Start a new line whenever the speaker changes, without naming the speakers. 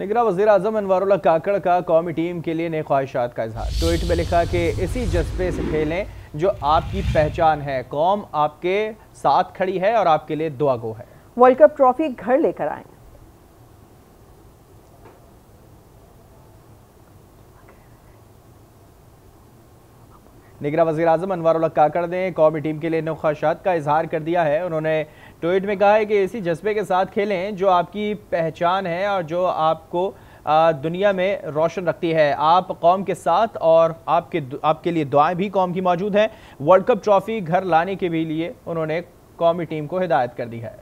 निगरा वजी अजम अनवर काकड़ का कौमी टीम के लिए नए ख्वाहिशात का इजहार। ट्वीट में लिखा कि इसी जज्बे से खेलें जो आपकी पहचान है। कौम आपके साथ खड़ी है और आपके लिए दुआगो है।
वर्ल्ड कप ट्रॉफी घर लेकर आए।
निगरा वजी अजम अनवर काकड़ ने कौमी टीम के लिए नौ ख्वाहिशात का इजहार कर दिया है। उन्होंने ट्वीट में कहा है कि इसी जज्बे के साथ खेलें, जो आपकी पहचान है और जो आपको दुनिया में रोशन रखती है। आप कौम के साथ और आपके आपके लिए दुआएँ भी कौम की मौजूद हैं। वर्ल्ड कप ट्रॉफी घर लाने के भी लिए उन्होंने कौमी टीम को हिदायत कर दी है।